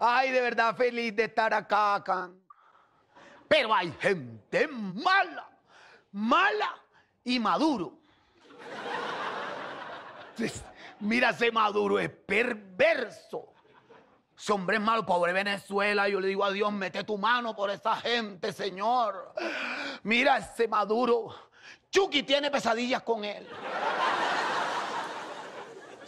Ay, de verdad feliz de estar acá, acá. Pero hay gente mala, mala y maduro. Mira, ese maduro es perverso. Ese hombre es malo, pobre Venezuela. Yo le digo a Dios, mete tu mano por esa gente, Señor. Mira ese maduro. Chucky tiene pesadillas con él.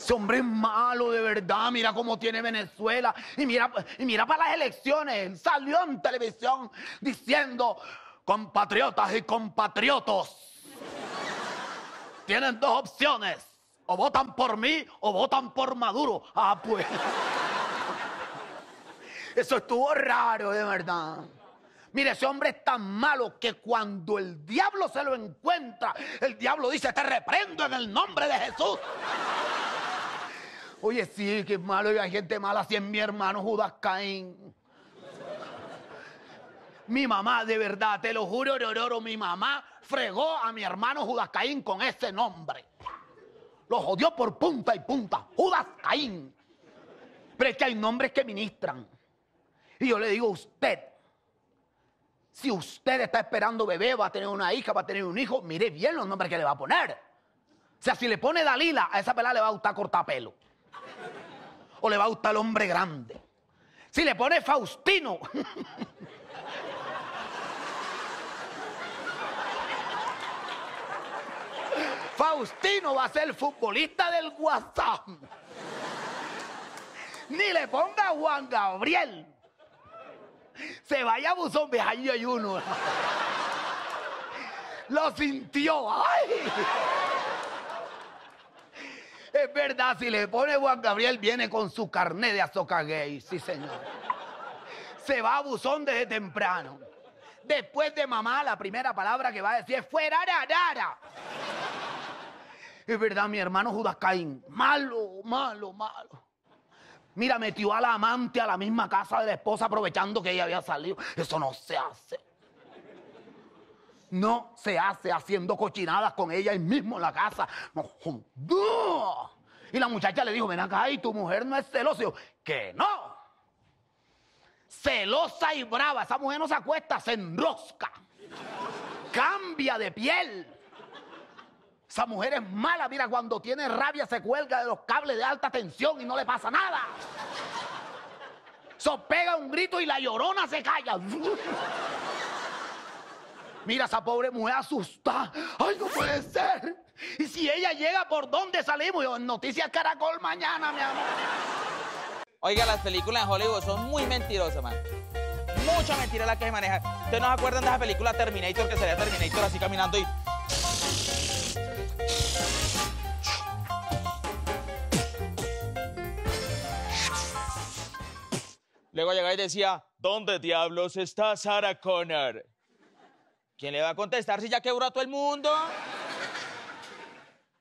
Ese hombre es malo de verdad, mira cómo tiene Venezuela. Y mira, y mira para las elecciones, él salió en televisión diciendo, compatriotas y compatriotos, tienen dos opciones, o votan por mí o votan por Maduro. Ah, pues. Eso estuvo raro, de verdad. Mire, ese hombre es tan malo que cuando el diablo se lo encuentra, el diablo dice, te reprendo en el nombre de Jesús. Oye, sí, qué malo, y hay gente mala así en mi hermano Judas Caín. Mi mamá, de verdad, te lo juro, ororo, mi mamá fregó a mi hermano Judas Caín con ese nombre. Lo jodió por punta y punta. Judas Caín. Pero es que hay nombres que ministran. Y yo le digo a usted, si usted está esperando bebé, va a tener una hija, va a tener un hijo, mire bien los nombres que le va a poner. O sea, si le pone Dalila, a esa pelada le va a gustar cortapelo o le va a gustar el hombre grande. Si le pone Faustino. Faustino va a ser futbolista del WhatsApp. Ni le ponga Juan Gabriel. Se vaya a buzón, ahí hay uno. Lo sintió. ¡Ay! Es verdad, si le pone Juan Gabriel, viene con su carnet de azoka gay, sí señor. Se va a buzón desde temprano. Después de mamá, la primera palabra que va a decir es fuera, rara. Es verdad, mi hermano Judas Caín, malo, malo, malo. Mira, metió a la amante a la misma casa de la esposa aprovechando que ella había salido. Eso no se hace. No se hace haciendo cochinadas con ella ahí mismo en la casa. Y la muchacha le dijo, ven acá y tu mujer no es celosa. que no. Celosa y brava. Esa mujer no se acuesta, se enrosca. Cambia de piel. Esa mujer es mala. Mira, cuando tiene rabia se cuelga de los cables de alta tensión y no le pasa nada. So pega un grito y la llorona se calla. Mira esa pobre mujer asustada. Ay, no puede ser. Y si ella llega, ¿por dónde salimos? Yo, Noticias Caracol mañana, mi amor. Oiga, las películas en Hollywood son muy mentirosas, man. Mucha mentira la que se maneja. ¿Ustedes no se acuerdan de esa película Terminator que sería Terminator así caminando y... Luego llegaba y decía, ¿dónde diablos está Sarah Connor? ¿Quién le va a contestar si ya quebró a todo el mundo?